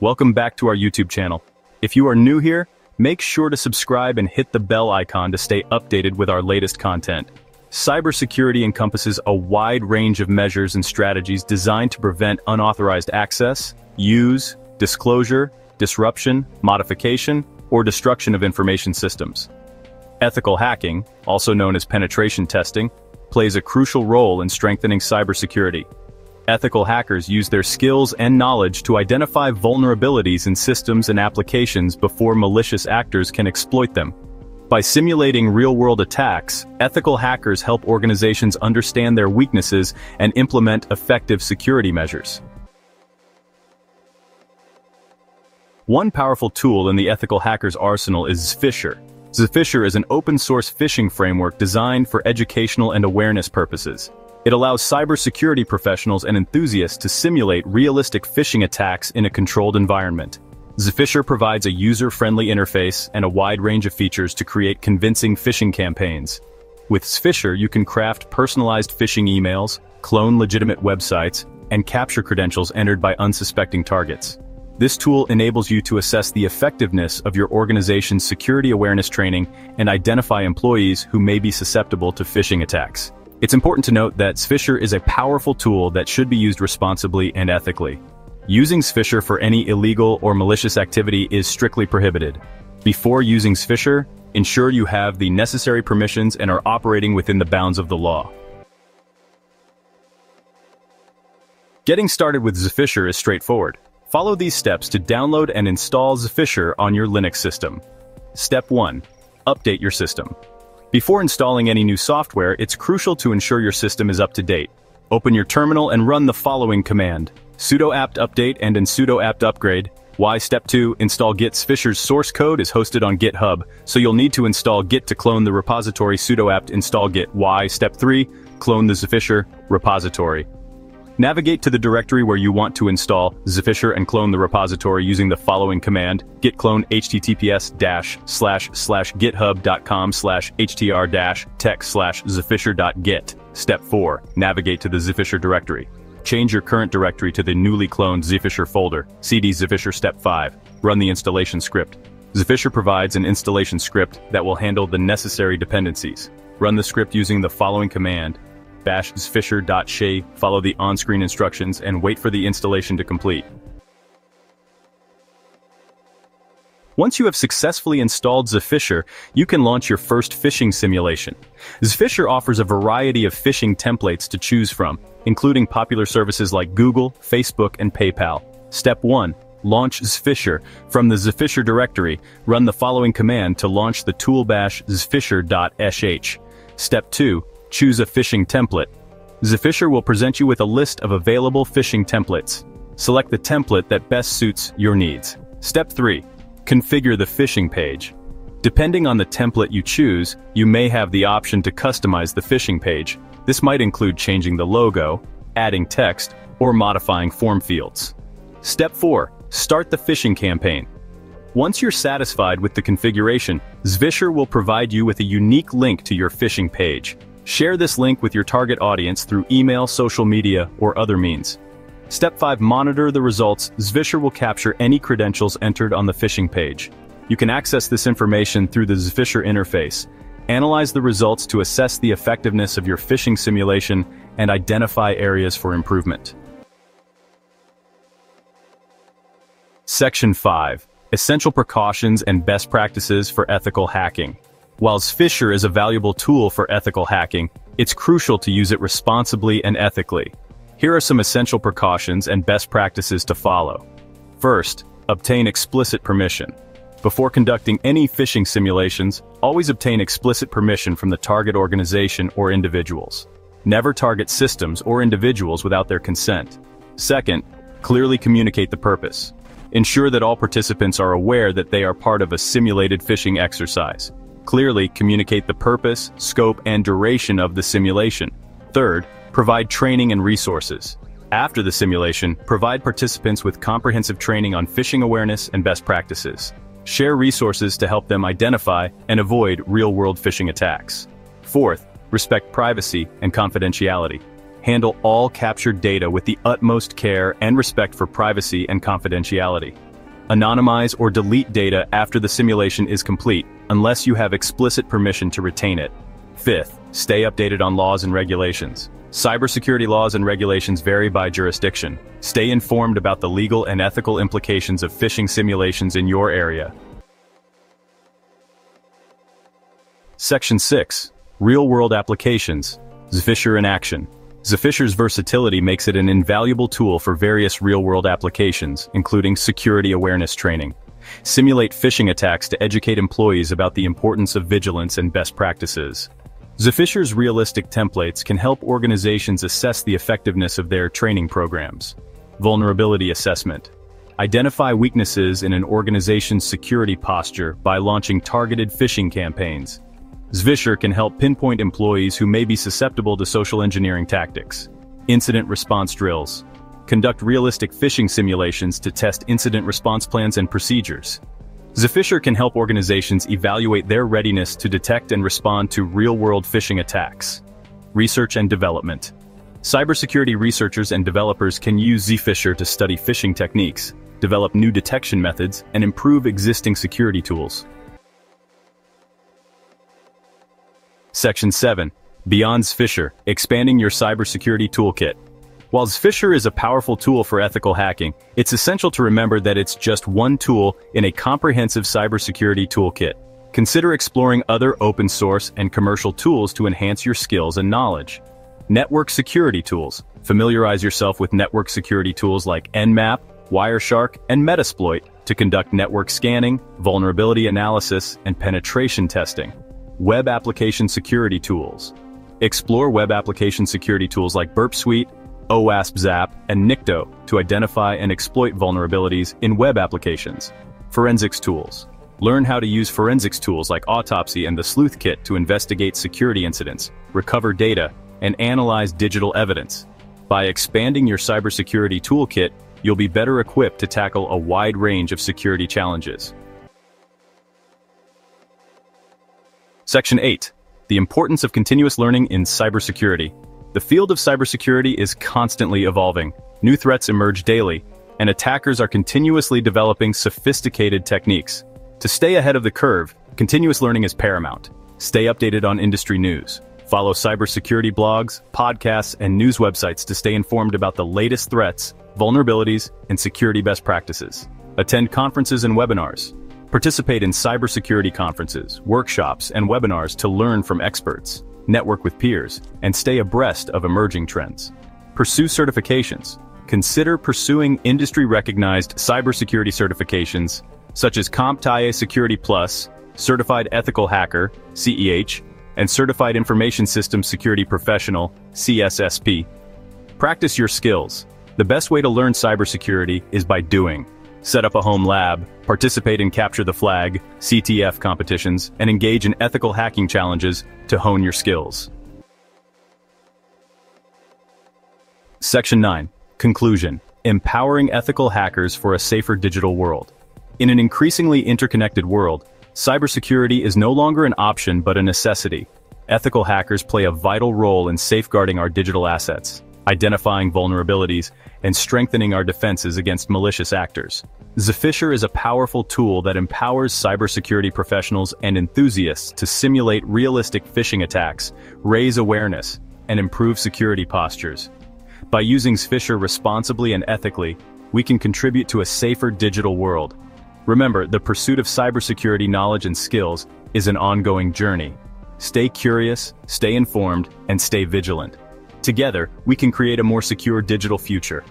Welcome back to our YouTube channel. If you are new here, make sure to subscribe and hit the bell icon to stay updated with our latest content. Cybersecurity encompasses a wide range of measures and strategies designed to prevent unauthorized access, use, disclosure, disruption, modification, or destruction of information systems. Ethical hacking, also known as penetration testing, plays a crucial role in strengthening cybersecurity. Ethical hackers use their skills and knowledge to identify vulnerabilities in systems and applications before malicious actors can exploit them. By simulating real-world attacks, ethical hackers help organizations understand their weaknesses and implement effective security measures. One powerful tool in the ethical hacker's arsenal is Zphisher. Zphisher is an open-source phishing framework designed for educational and awareness purposes. It allows cybersecurity professionals and enthusiasts to simulate realistic phishing attacks in a controlled environment. Zphisher provides a user-friendly interface and a wide range of features to create convincing phishing campaigns. With Zphisher you can craft personalized phishing emails, clone legitimate websites, and capture credentials entered by unsuspecting targets. This tool enables you to assess the effectiveness of your organization's security awareness training and identify employees who may be susceptible to phishing attacks. It's important to note that Zphisher is a powerful tool that should be used responsibly and ethically. Using Zphisher for any illegal or malicious activity is strictly prohibited. Before using Zphisher, ensure you have the necessary permissions and are operating within the bounds of the law. Getting started with Zfisher is straightforward. Follow these steps to download and install Zfisher on your Linux system. Step 1. Update your system. Before installing any new software, it's crucial to ensure your system is up to date. Open your terminal and run the following command sudo apt update and in sudo apt upgrade. Why step 2, install git Zphisher's source code is hosted on GitHub, so you'll need to install git to clone the repository sudo apt install git. Why step 3, clone the Zphisher repository. Navigate to the directory where you want to install Zphisher and clone the repository using the following command, git clone https dash slash slash github.com slash htr dash tech slash zphisher.git. Step 4. Navigate to the Zphisher directory. Change your current directory to the newly cloned Zphisher folder, cd Zphisher Step 5. Run the installation script. Zphisher provides an installation script that will handle the necessary dependencies. Run the script using the following command, bash zphisher.shay, follow the on-screen instructions, and wait for the installation to complete. Once you have successfully installed Zphisher, you can launch your first phishing simulation. Zphisher offers a variety of phishing templates to choose from, including popular services like Google, Facebook, and PayPal. Step 1. Launch Zphisher. From the Zphisher directory, run the following command to launch the tool bash zphisher.sh. Step 2. Choose a phishing template. Zphisher will present you with a list of available phishing templates. Select the template that best suits your needs. Step 3. Configure the phishing page. Depending on the template you choose, you may have the option to customize the phishing page. This might include changing the logo, adding text, or modifying form fields. Step 4. Start the phishing campaign. Once you're satisfied with the configuration, Zphisher will provide you with a unique link to your phishing page. Share this link with your target audience through email, social media, or other means. Step 5. Monitor the results. Zvisher will capture any credentials entered on the phishing page. You can access this information through the Zvisher interface. Analyze the results to assess the effectiveness of your phishing simulation and identify areas for improvement. Section 5. Essential Precautions and Best Practices for Ethical Hacking. While Zphisher is a valuable tool for ethical hacking, it's crucial to use it responsibly and ethically. Here are some essential precautions and best practices to follow. First, obtain explicit permission. Before conducting any phishing simulations, always obtain explicit permission from the target organization or individuals. Never target systems or individuals without their consent. Second, clearly communicate the purpose. Ensure that all participants are aware that they are part of a simulated phishing exercise. Clearly communicate the purpose, scope, and duration of the simulation. Third, Provide training and resources. After the simulation, provide participants with comprehensive training on phishing awareness and best practices. Share resources to help them identify and avoid real-world phishing attacks. Fourth, respect privacy and confidentiality. Handle all captured data with the utmost care and respect for privacy and confidentiality. Anonymize or delete data after the simulation is complete, unless you have explicit permission to retain it. Fifth, stay updated on laws and regulations. Cybersecurity laws and regulations vary by jurisdiction. Stay informed about the legal and ethical implications of phishing simulations in your area. Section 6. Real-world applications. Xphisher in action. Xphisher's versatility makes it an invaluable tool for various real-world applications, including security awareness training. Simulate phishing attacks to educate employees about the importance of vigilance and best practices. Xphisher's realistic templates can help organizations assess the effectiveness of their training programs. Vulnerability Assessment Identify weaknesses in an organization's security posture by launching targeted phishing campaigns. Xphisher can help pinpoint employees who may be susceptible to social engineering tactics. Incident Response Drills Conduct realistic phishing simulations to test incident response plans and procedures. Xphisher can help organizations evaluate their readiness to detect and respond to real-world phishing attacks. Research and development. Cybersecurity researchers and developers can use Xphisher to study phishing techniques, develop new detection methods, and improve existing security tools. Section 7. Beyond Xphisher, expanding your cybersecurity toolkit. While Xphisher is a powerful tool for ethical hacking, it's essential to remember that it's just one tool in a comprehensive cybersecurity toolkit. Consider exploring other open source and commercial tools to enhance your skills and knowledge. Network security tools. Familiarize yourself with network security tools like Nmap, Wireshark, and Metasploit to conduct network scanning, vulnerability analysis, and penetration testing. Web application security tools. Explore web application security tools like Burp Suite, OWASP Zap, and Nikto to identify and exploit vulnerabilities in web applications. Forensics tools. Learn how to use forensics tools like Autopsy and the Sleuth Kit to investigate security incidents, recover data, and analyze digital evidence. By expanding your cybersecurity toolkit, you'll be better equipped to tackle a wide range of security challenges. Section 8. The importance of continuous learning in cybersecurity. The field of cybersecurity is constantly evolving. New threats emerge daily, and attackers are continuously developing sophisticated techniques. To stay ahead of the curve, continuous learning is paramount. Stay updated on industry news. Follow cybersecurity blogs, podcasts, and news websites to stay informed about the latest threats, vulnerabilities, and security best practices. Attend conferences and webinars. Participate in cybersecurity conferences, workshops, and webinars to learn from experts network with peers, and stay abreast of emerging trends. Pursue certifications. Consider pursuing industry-recognized cybersecurity certifications such as CompTIA Security Plus, Certified Ethical Hacker, CEH, and Certified Information Systems Security Professional, CSSP. Practice your skills. The best way to learn cybersecurity is by doing set up a home lab, participate in Capture the Flag, CTF competitions, and engage in ethical hacking challenges to hone your skills. Section 9. Conclusion. Empowering ethical hackers for a safer digital world. In an increasingly interconnected world, cybersecurity is no longer an option but a necessity. Ethical hackers play a vital role in safeguarding our digital assets, identifying vulnerabilities, and strengthening our defenses against malicious actors. Xphisher is a powerful tool that empowers cybersecurity professionals and enthusiasts to simulate realistic phishing attacks, raise awareness, and improve security postures. By using Xphisher responsibly and ethically, we can contribute to a safer digital world. Remember, the pursuit of cybersecurity knowledge and skills is an ongoing journey. Stay curious, stay informed, and stay vigilant. Together, we can create a more secure digital future.